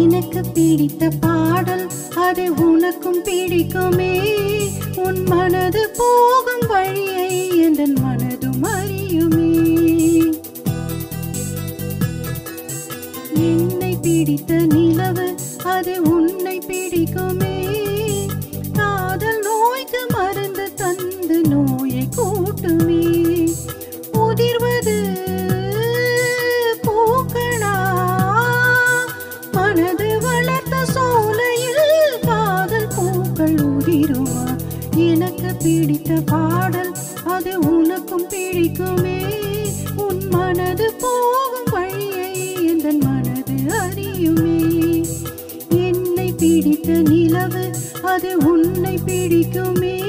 எனக்கு பிடித்த பாடல் அது உனக்கும் பிடிக்குமே. உன் மனது போகும் வழியை என் மனதும் அறியுமே. என்னை பிடித்த நிலவு அது உன்னை பிடிக்குமே. காதல் நோய்க்கு மருந்து தந்து நோயை கூட்டுமே. அது உன்னை பிடிக்குமே.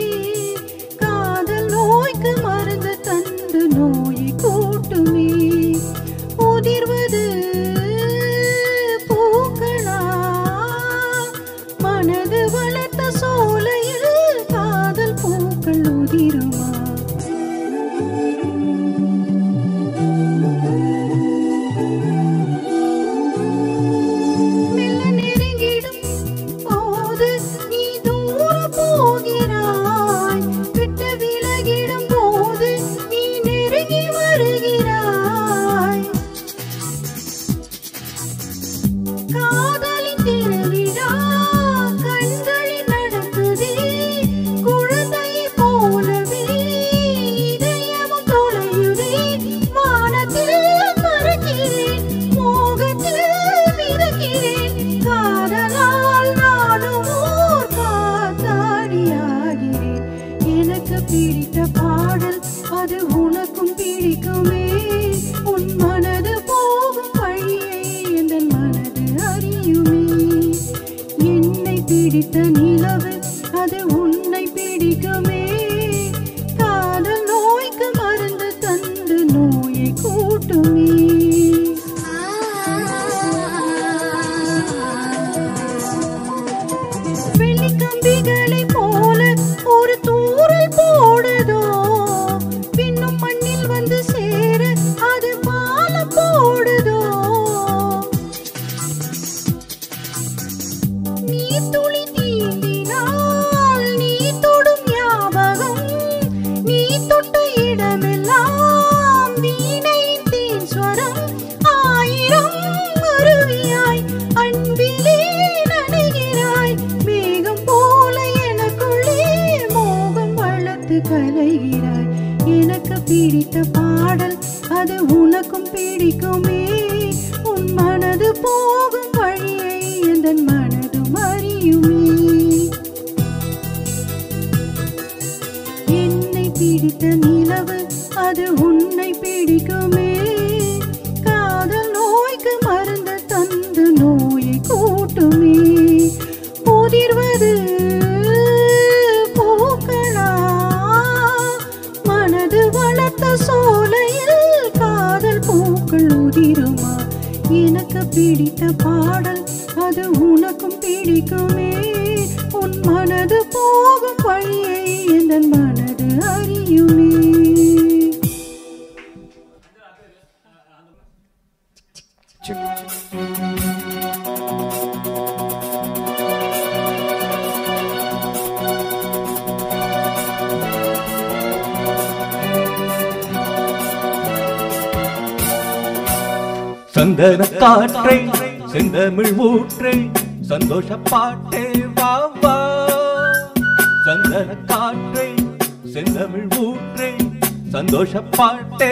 விட்ட நிலவு அது உன்னை பிடிக்குமே. காதல் நோய்க்கு மருந்து தந்து நோயை கூட்டுமே. புதிர்வது பூக்களா மனது வளர்த்த சோலையில் காதல் பூக்கள் உதிருமா? எனக்கு பிடித்த பாடல் தமிழ் ஊற்றே சந்தோஷ பாட்டே வா வா. சந்தன காற்றே செந்தமிழ் ஊற்றே சந்தோஷ பாட்டே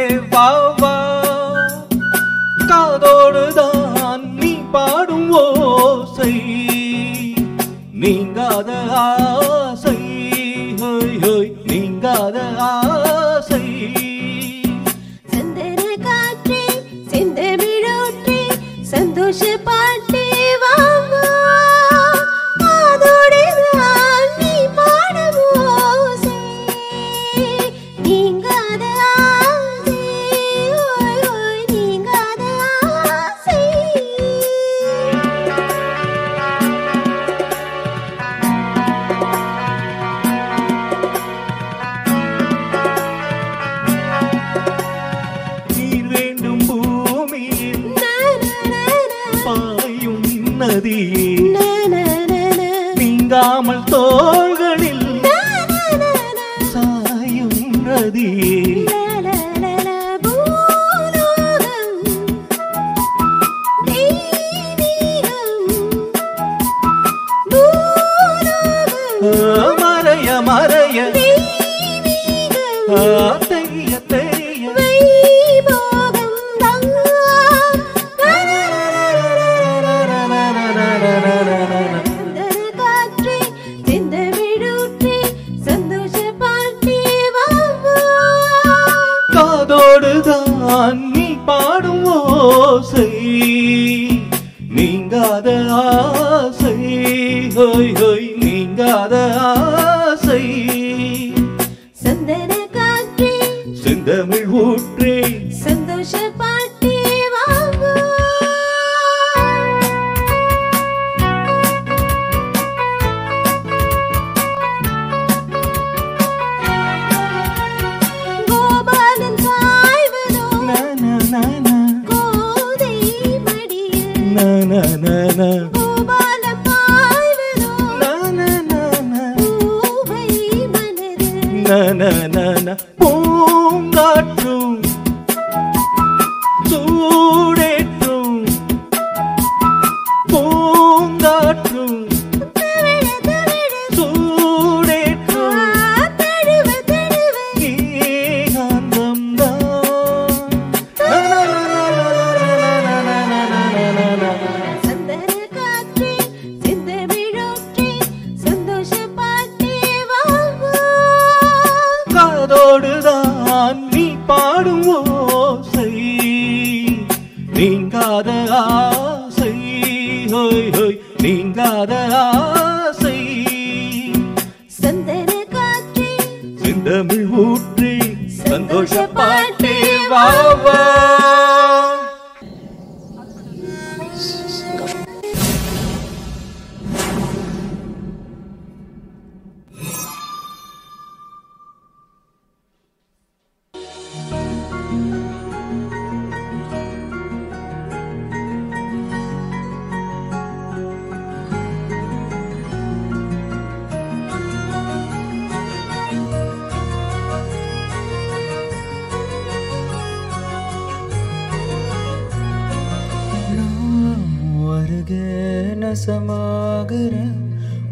வசமாகிற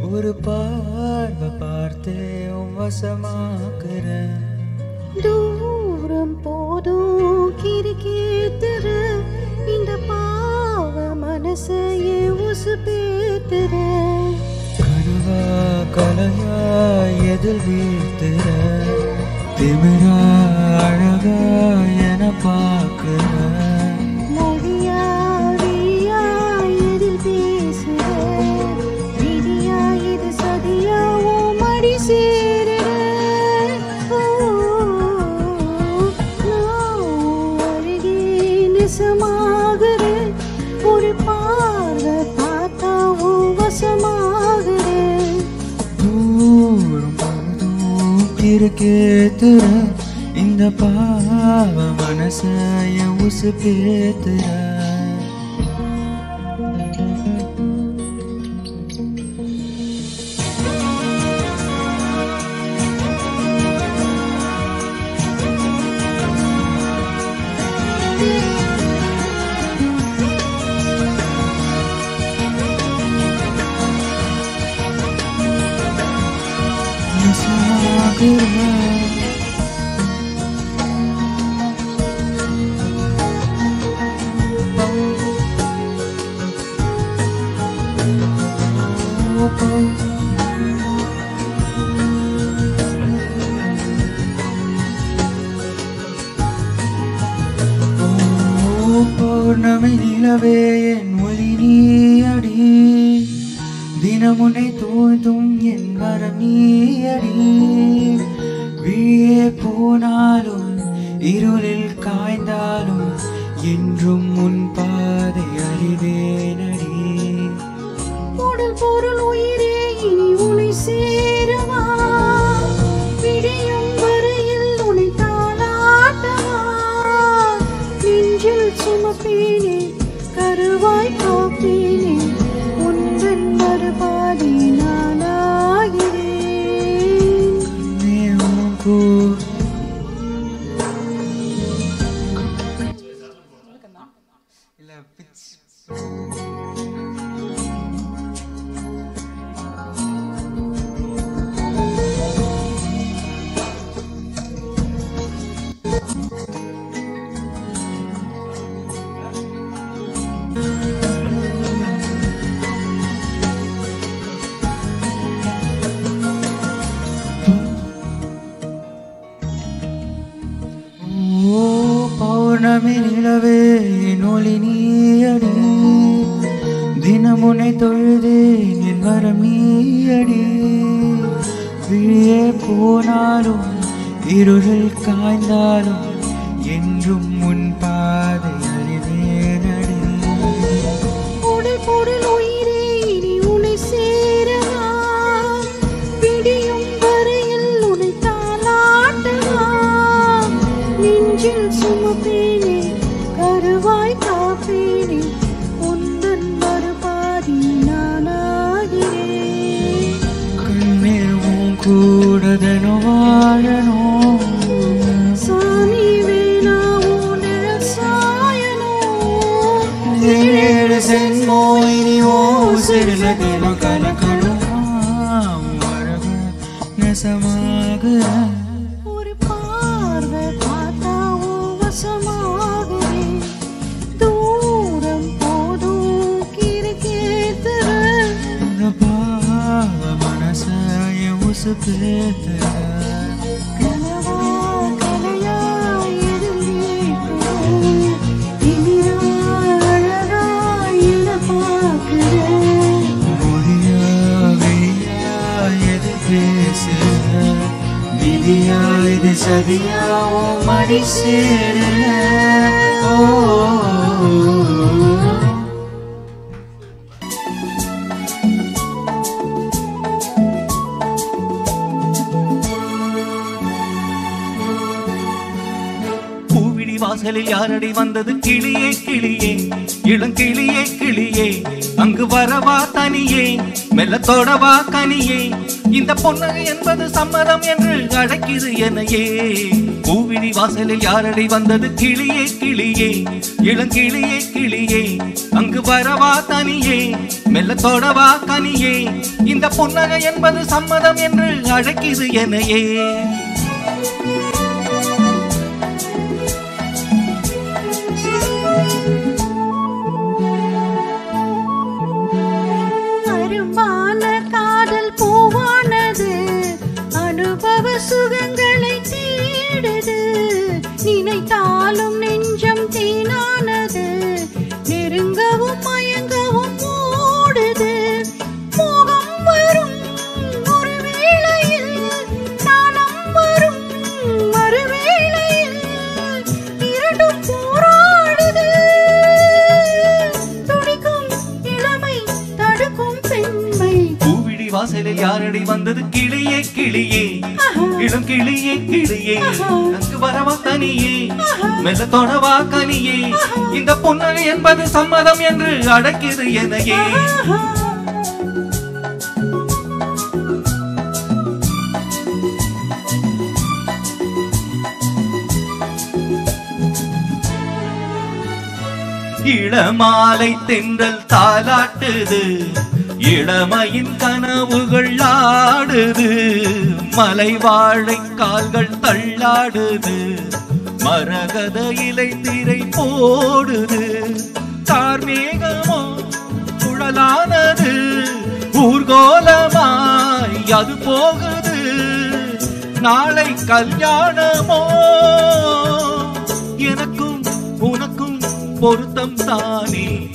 ஒரு பார்வை பார்த்தே வசமாகிற தூரம் போதும் கிரிக்கேத்துற இந்த பாவ மனசையே உசு பேத்துற கனவா கலையா எதில் வீழ்த்துற. திமிரா அழகா என பா கேத்துற இந்த பாவ மனச என் உசு பேத்துற una vez. நீயடி. தினமுனை உன்னை தொழுது என் வரம் நீயடி. விழியே போனாலும் இருளில் காய்ந்தாலும் என்றும் முன் பாதை வாழணும் சாமி வேணா உன் நிழல் சாயணும் ஏழு சென்மோ இனி ஓ சிறுல தினம் கலக்கணும் அழகு நெசமாகுற ஒரு பார்வை பார்த்தா உன் வசமாகுறேன் தூரம் போதும் கிறுக்கேத்துற இந்த பாவ மனசாய உசு பேத்துற இது சதியாவும் மடி சேரல. ஓ பூவிழி வாசலில் யாரடி வந்தது? கிளியே கிளியே. இளங்கிளியே கிளியே அங்கு வரவா தனியே? மெல்லத்தோடவா கனியே இந்த பொன்னகை என்பது சம்மதம் என்று அழைக்கிறது எனையே பூவிழி வாசலில் யாரடி வந்தது? கிளியே கிளியே. இளங்கிளியே கிளியே. அங்கு வரவா தனியே. மெல்லத்தோடவா கனியே. இந்த பொன்னகை என்பது சம்மதம் என்று அழைக்கிறது எனையே வந்தது கிளியே கிளியே. இளம் கிளியே கிளியே. அங்கு வரவா தனியே. மெல்ல தொடவா கனியே. இந்த புன்னகை என்பது சம்மதம் என்று அடக்கிது எனையே இளமாலை தென்றல் தாலாட்டுது. இளமையின் கனவுகள் ஆடுது. மலை வாழை கால்கள் தள்ளாடுது. மரகத இலை திரை போடுது. தார்மீகமோ குழலானது ஊர்கோலமாய் அது போகுது. நாளை கல்யாணமோ எனக்கும் உனக்கும் பொருத்தம் தானே.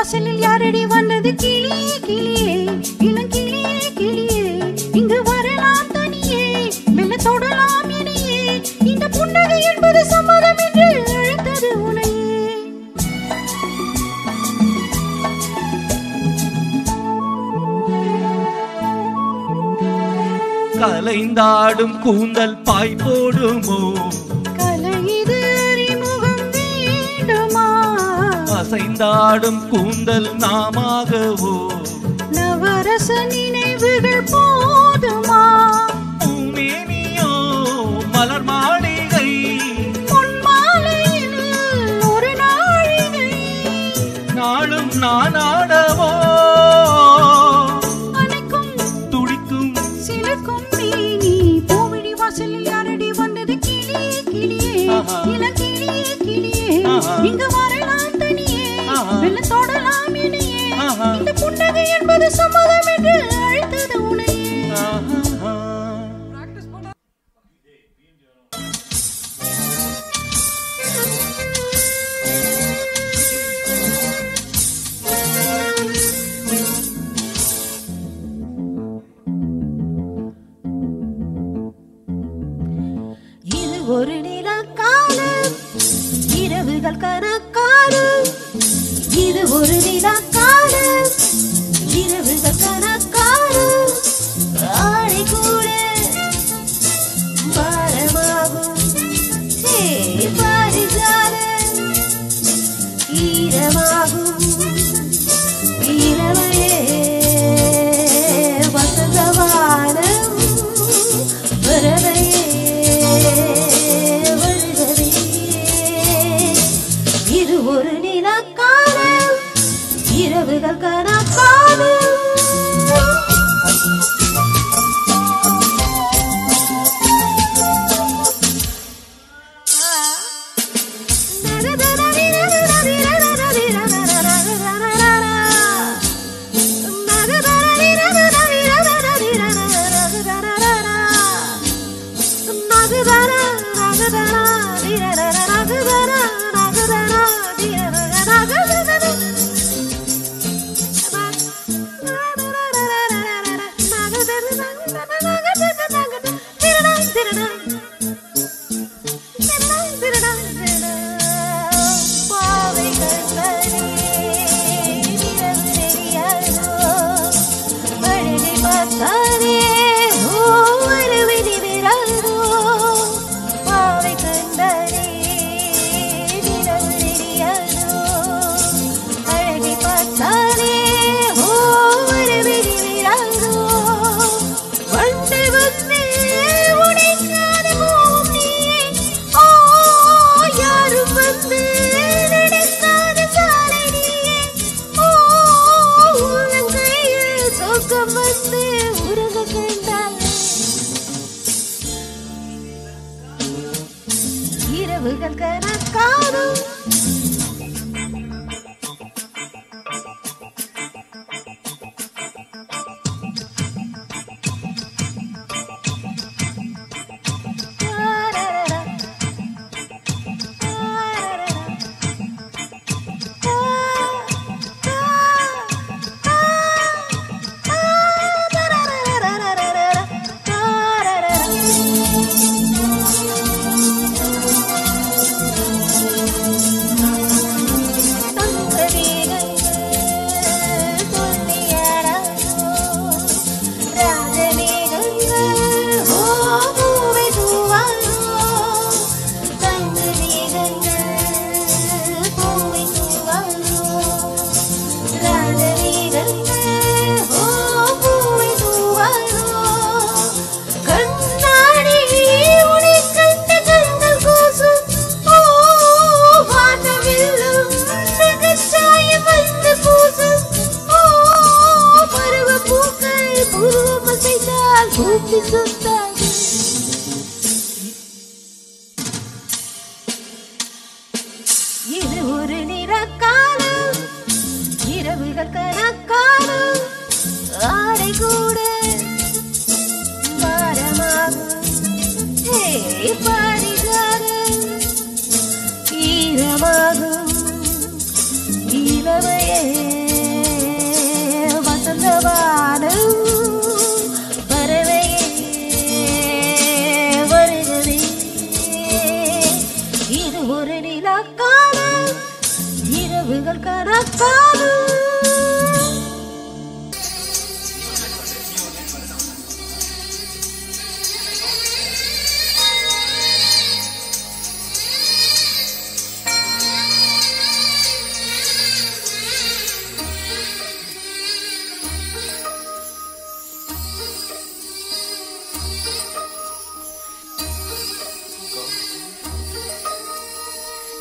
வாசலில் யாரடி வந்தது? கிளியே கிளியே இளம் கிளியே கிளியே. இங்கு வரலாம் தனியே மெல்ல தொடலாம் இனியே. இந்த புன்னகை என்பது சம்மதம் என்று அழைத்தது உனையே. கலைந்தாடும் கூந்தல் பாய் போடுமோ? அசைந்தாடும் கூந்தல் நாமாகவோ? நவரச நினைவுகள் போதுமா? பூமேனியோ மலர் மாளிகை? ஒரு நாழிகை. நாளும் நானாடவோ அணைக்கும் துடிக்கும் சிலக்கும் மேனி பூமிழி வாசலில் யாரடி வந்தது கிளியே கிளியே. ஆஹா. இளங்கிளியே கிளியே. ஆஹா. இங்கு வரலாம் தனியே மெல்ல தொடலாம் இனியே. இந்த புன்னகை என்பது சம்மதம் என்று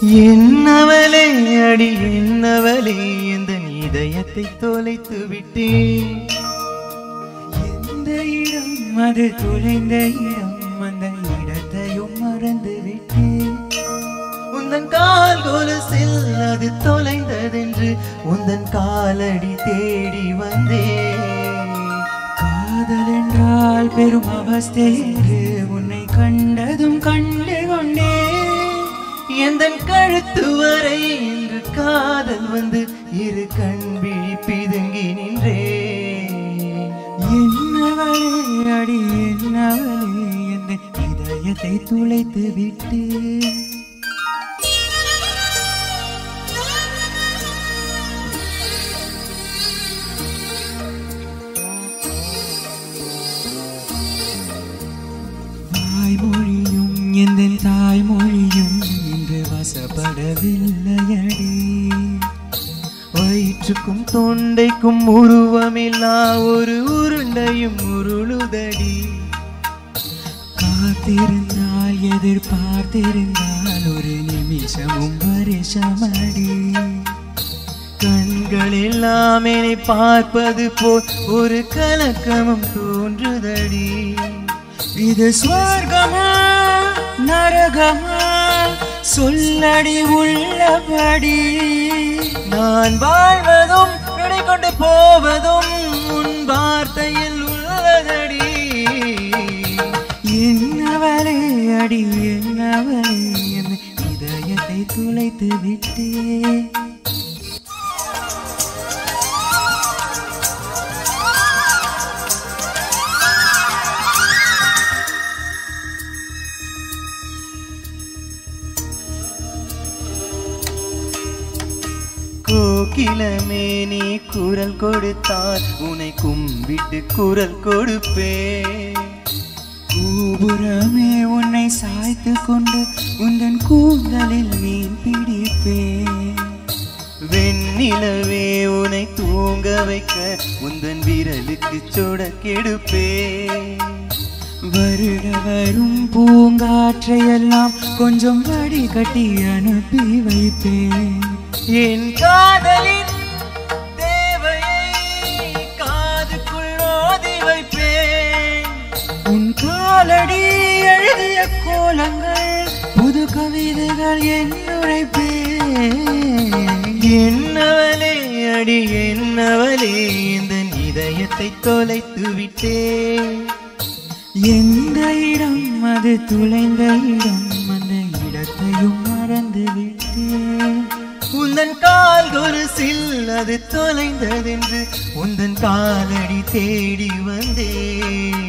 என்னவளே அடி என்னவளே இந்த இதயத்தை தொலைத்து விட்டேன்? எந்த இடம் அது தொலைந்த இடம் அந்த இடத்தையும் மறந்து விட்டேன். உந்தன் கால் கொலுசில் அது தொலைந்ததென்று உந்தன் காலடி தேடி வந்தேன். காதல் என்றால் பெரும் அவஸ்தை எழுத்து வரை இன்று காதல் வந்து இரு கண் விழி பிதுங்கி நின்றே. என்னவளே அடி என்னவளே என் இதயத்தை துளைத்து விட்டேன். தொண்டைக்கும் உருவமில்லா ஒரு உருண்டையும் உருளுதடி. காத்திருந்தால் எதிர்பார்த்திருந்தால் ஒரு நிமிஷமும் வருஷமடி. கண்கள் எல்லாம் என்னை பார்ப்பது போல் ஒரு கலக்கமும் தோன்றுதடி. இது ஸ்வர்கமா நரகமா? சொல்லடி உள்ளபடி. நான் வாழ்வதும் கொண்டு போவதும் உன் வார்த்தையில் உள்ளதடி. என்னவளே அடி என்னவளே என் இதயத்தை துளைத்து விட்டே. குரல் கொடுத்தால் உன்னை கும்பிட்டு குரல் கொடுப்பேன். கோபுரமே உன்னை சாய்த்து கொண்டு உந்தன் கூந்தலில் மீன் பிடிப்பேன். வெண்ணிலவே உன்னை தூங்க வைக்க உந்தன் விரலுக்கு சொட கெடுப்பேன். வருட வரும் பூங்காற்றையெல்லாம் கொஞ்சம் வடிகட்டி அனுப்பி வைப்பேன். என் காதலின் காலடி எழுதிய கோலங்கள் புது கவிதைகள் என் உழைப்பே. என்னவளே அடி என்னவளே இந்த இதயத்தை தொலைத்து விட்டே எந்த இடம் அது துளைந்த இடம் அந்த இடத்தையும் மறந்து விட்டேன். உந்தன் கால் கொலுசில் அது தொலைந்ததென்று உந்தன் காலடி தேடி வந்தேன்.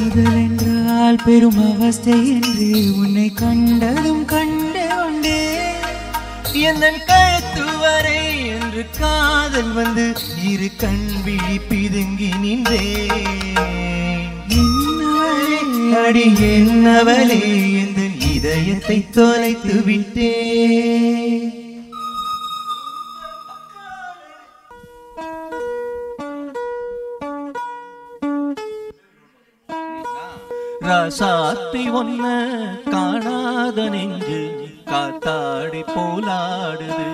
காதல் என்றால் பெரும் அவஸ்தை என்று உன்னை கண்டதும் கண்டு கொண்டேன் என் கழுத்து வரை என்று காதல் வந்து இரு கண் விழி பிதுங்கி நின்றேன் அடி என்னவளே எந்த இதயத்தை தொலைத்து விட்டேன் சாத்தி ஒன்ன காணாத நெஞ்சு காத்தாடி போலாடுது.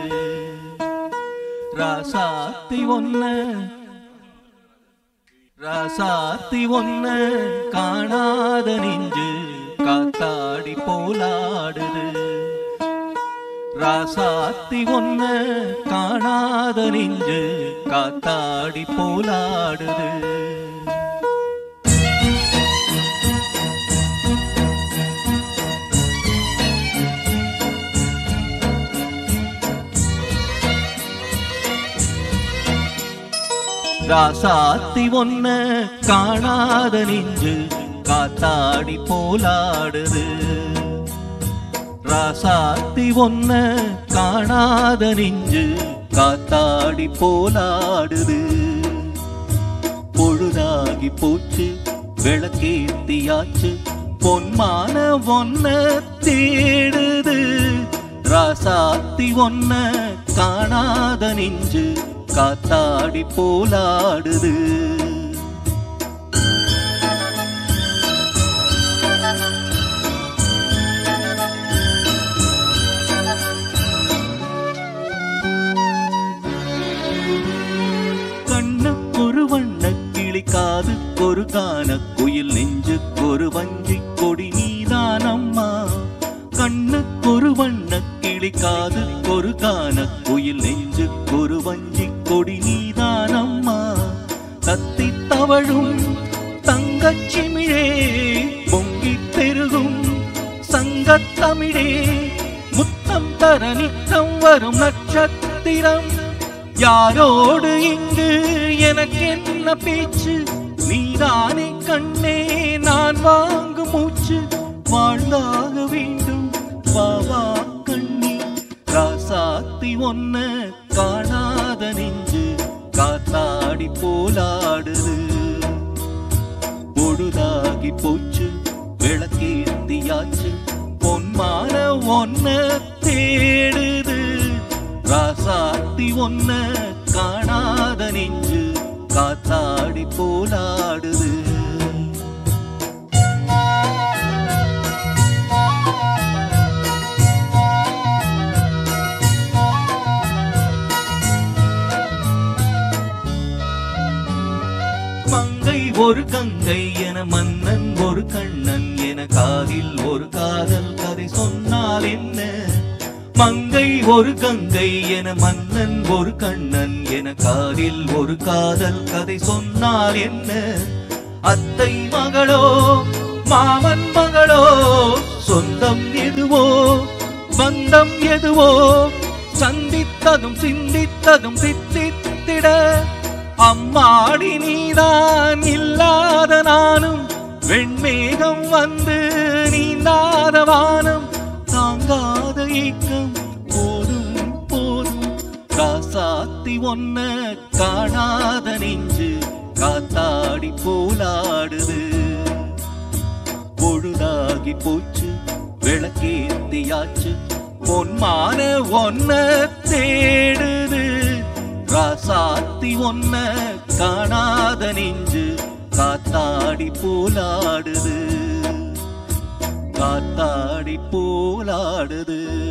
ராசாத்தி ஒன்ன ராசாத்தி ஒன்ன காணாத நெஞ்சு காத்தாடி போலாடுது. ராசாத்தி ஒன்ன காணாத நெஞ்சு காத்தாடி போலாடுது. ராசாத்தி ஒன்ன காணாத நெஞ்சு காத்தாடி போலாடுது. ராசாத்தி ஒன்ன காணாத நெஞ்சு காத்தாடி போலாடுது. பொழுதாகி போச்சு விளக்கேத்தியாச்சு பொன்மான ஒன்ன தேடுது. ராசாத்தி ஒன்ன காணாத நெஞ்சு காத்தாடி போலாடுது. யாரோடு இங்கு எனக்கு என்ன பேச்சு? நீதானே கண்ணே நான் வாங்கும் மூச்சு. வாழ்ந்தாக வேண்டும் பாவா கண்ணி. ராசாத்தி ஒன்ன காணாத நெஞ்சு காத்தாடி போலாடுது. பொழுதாகி போச்சு விளக்கேந்தியாச்சு பொன்மான ஒன்ன தேடுது. ராசா ராசாத்தி ஒன்ன காணாத நெஞ்சு காத்தாடி போலாடுது. மங்கை ஒரு கங்கை என மன்னன் ஒரு கண்ணன் என காதில் ஒரு காதல் கதை சொன்னால் என்ன? மங்கை ஒரு கங்கை என மன்னன் ஒரு கண்ணன் என காதில் ஒரு காதல் கதை சொன்னார் என்ன? அத்தை மகளோ மாமன் மகளோ சொந்தம் எதுவோ பந்தம் எதுவோ சந்தித்ததும் சிந்தித்ததும் சித்தித்திட அம்மாடி நீதான் இல்லாத நானும் வெண்மேகம் வந்து நீந்தாத வானம் தாங்காத ஏக்கம் போதும் போதும். காசாத்தி ஒன்ன காணாத நெஞ்சு காத்தாடி போலாடுது. பொழுதாகி போச்சு விளக்கேத்தியாச்சு பொன்மான ஒன்ன தேடுது. ராசாத்தி ஒன்ன காணாத நெஞ்சு காத்தாடி போலாடுது. காத்தாடி போலாடுது.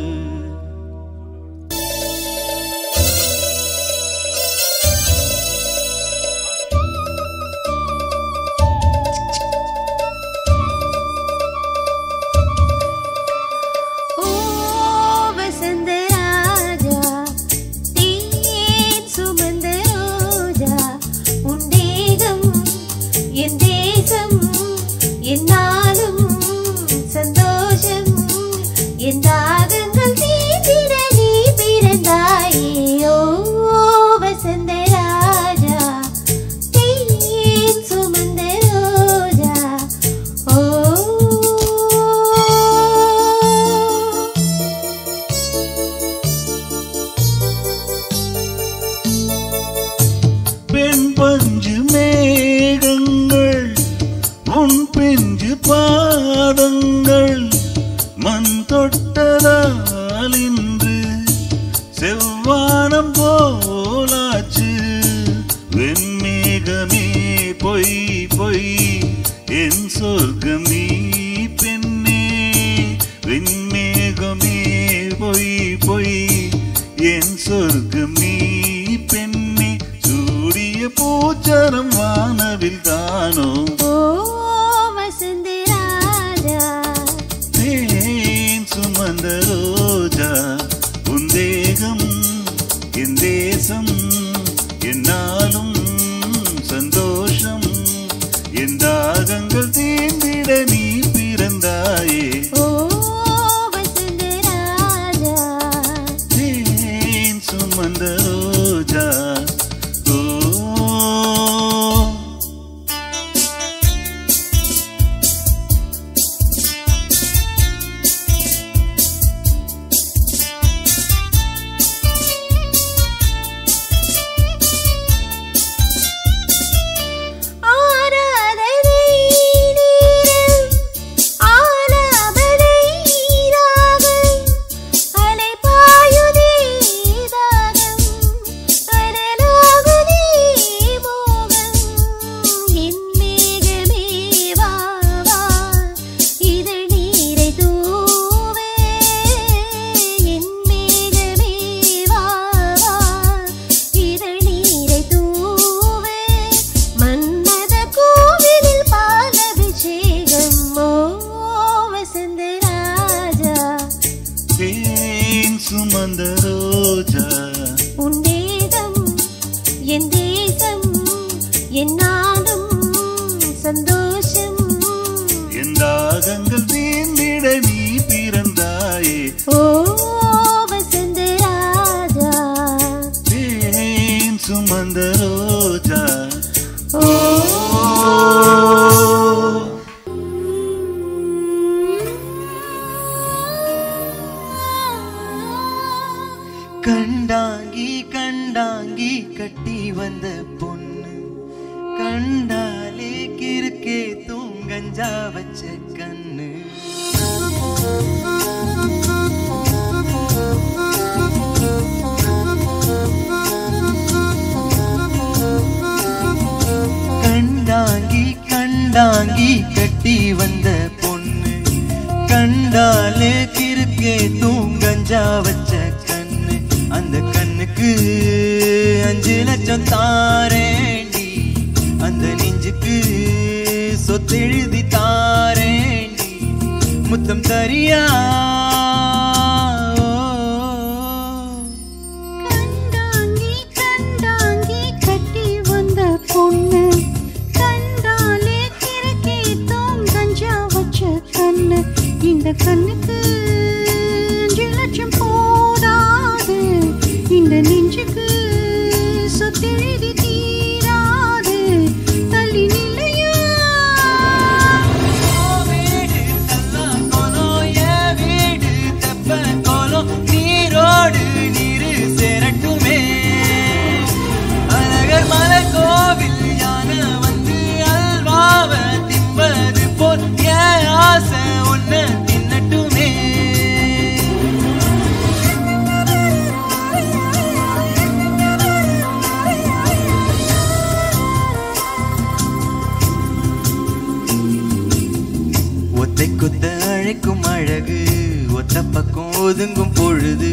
பக்கம் ஒதுங்கும் பொழுது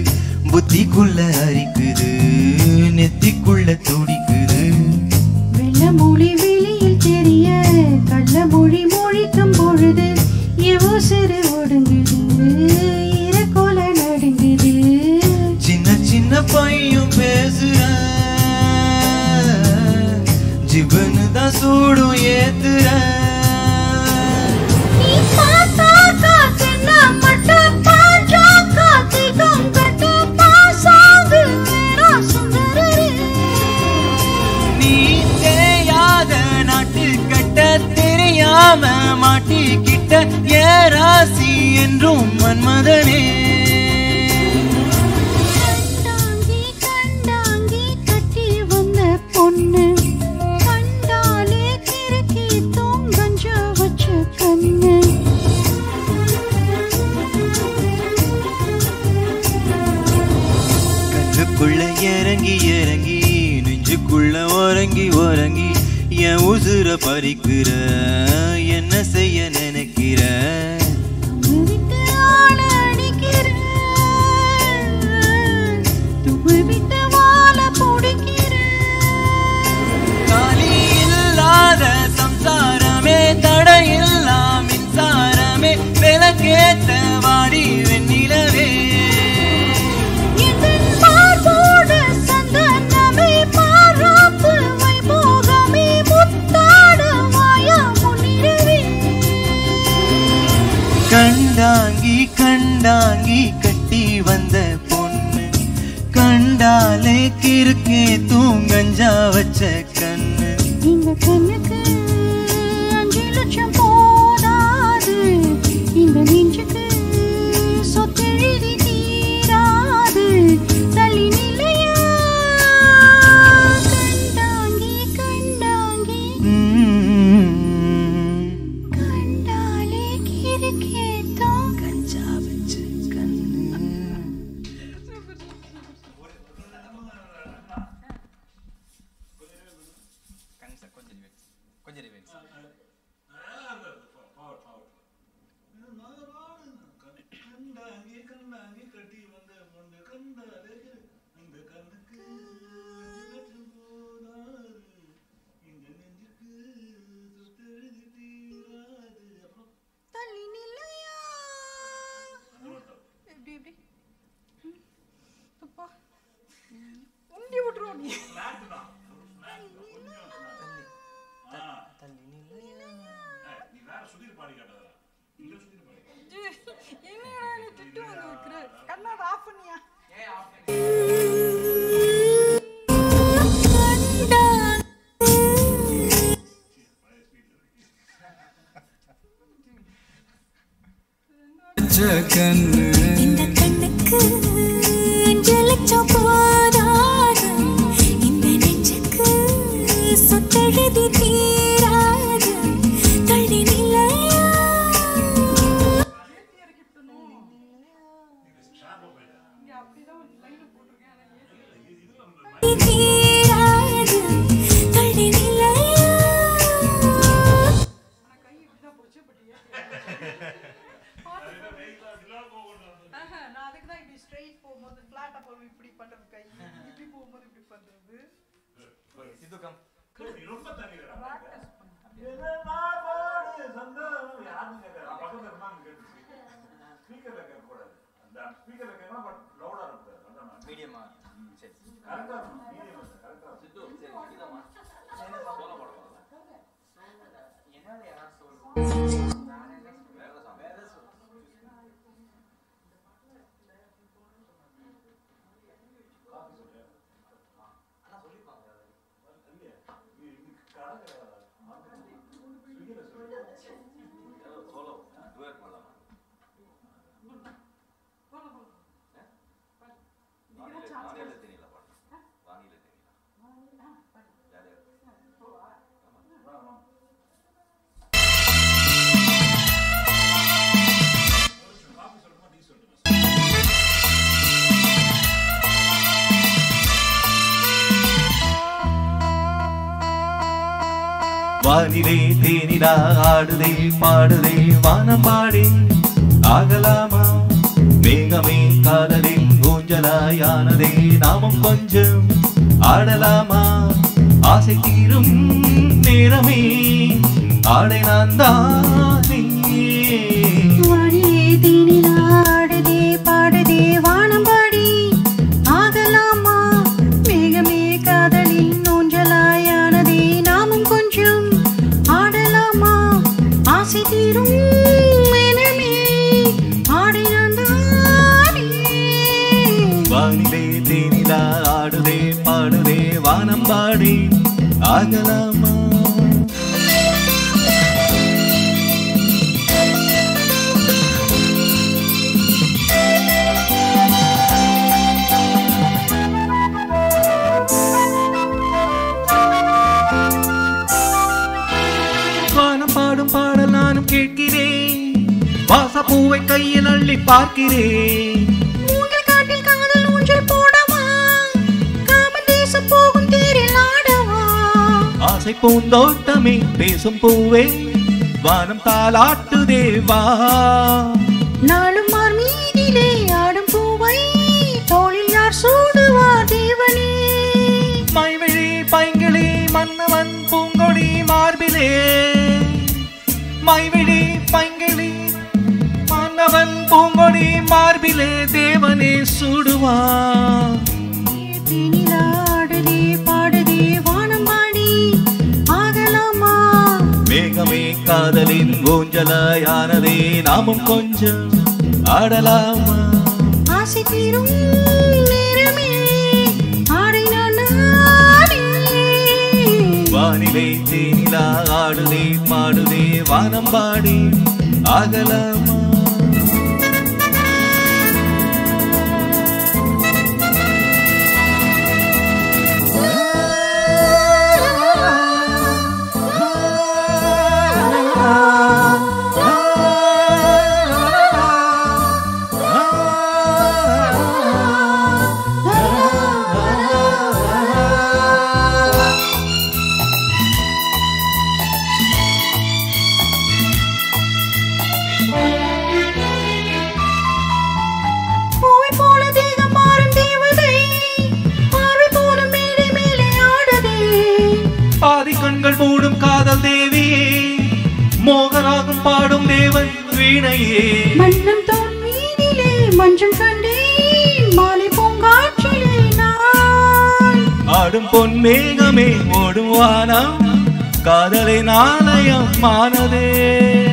புத்திக்குள்ள அரிக்குது நெத்திக்குள்ள துடி என்றும் மன்மதனே you. ஸ்பீக்கர்ல கேட்கலாம், பட் லவுடா நான். மீடியமா சரி கரெக்டா இருக்கணும். மீடியம் இல்லை, கரெக்டா. சித்து சரி இதாம்மா சொல்ல போட என்ன யாரா சொல்லு வேற சாமி வேற சொல்லு அண்ணா சொல்லிருப்பாங்க இல்லையா? இது- இது கடை கிடையாதா? வானிலே தேனிலா ஆடுதே பாடுதே வானம் பாடி. ஆகலாமா? மேகமே காதலில் ஊஞ்சலாயானதே நாமும் கொஞ்சம் ஆடலாமா? ஆசை தீரும் நேரமே ஆடை நான் தானே ஆகலாமா? பாடும் பாடல் நானும் கேட்கிறேன். வாசப்பூவை கையில் அள்ளி பார்க்கிறேன். ஆசை பூந்தோட்டமே பேசும் பூவே வானம் தாலாட்டுதே வா. நாளும் மார் மீதிலே ஆடும் பூவை தோளில் யார் சூடுவார் தேவனே? மைவிழி பைங்கிளி மன்னவன் பூங்கொடி மார்பிலே. மைவிழி பைங்கிளி மன்னவன் பூங்கொடி மார்பிலே தேவனே சூடுவா காதலின் ஊஞ்சலாயானதே நாமும் கொஞ்சம் ஆடலாமா? ஆசை தீரும் வானிலை தேனிலா ஆடுதே பாடுதே வானம் பாடி ஆகலாமா? மன்னம் தோன் மீனிலே மஞ்சள் கண்டேன். மாலை பூங்காற்றிலே நான். ஆடும் பொன் மேகமே ஓடும் வானம். காதலின் ஆலயம் மானதே.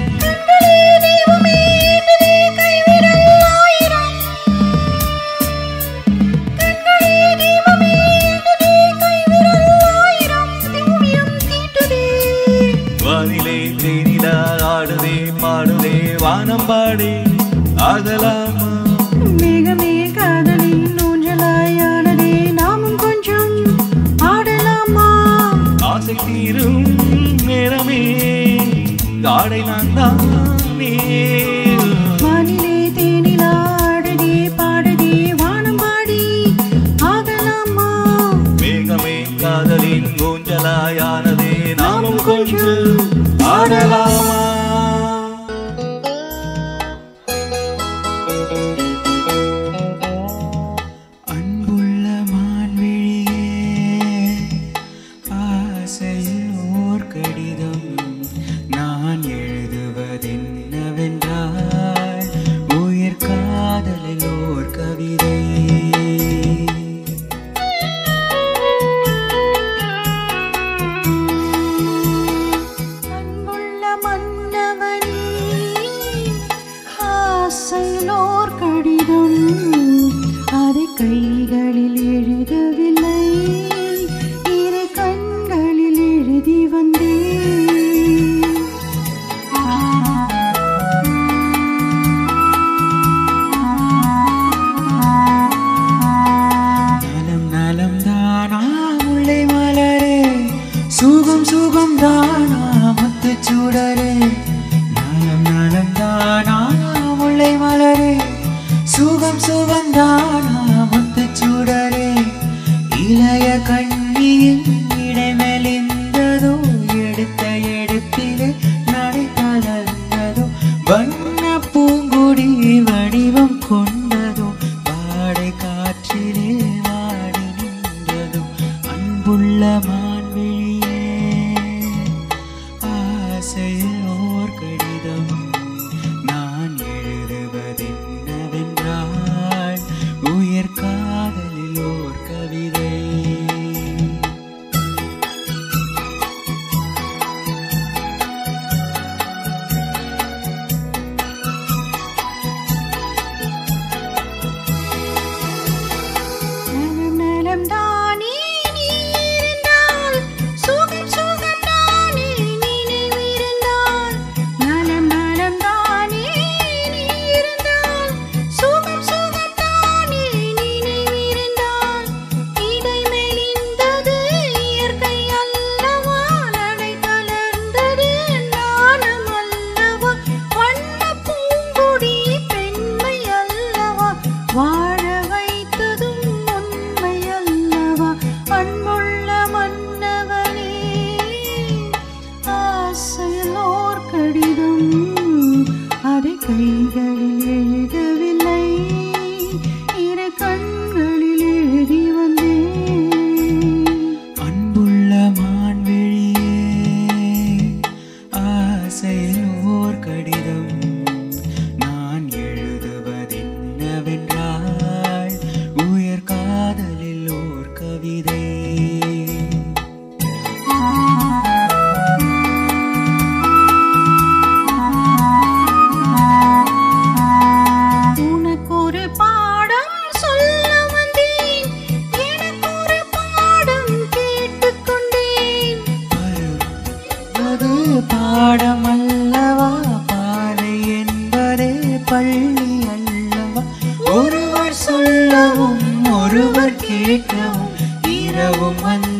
சொல்லவும் ஒருவர் கேட்கவும் இரவும் வந்து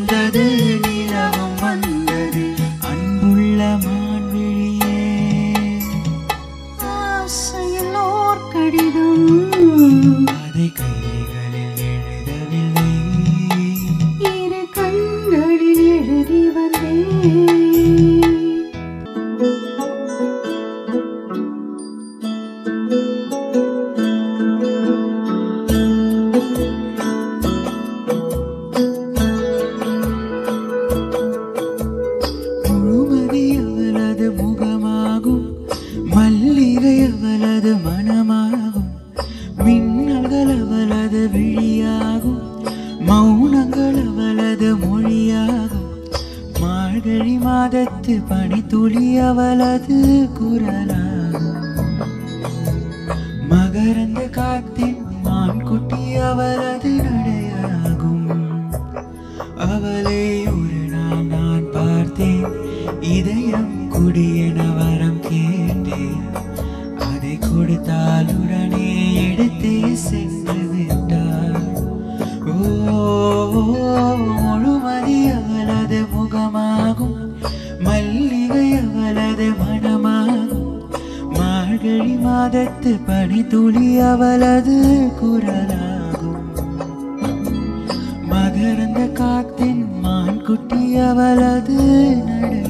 குட்டி அவளது நடை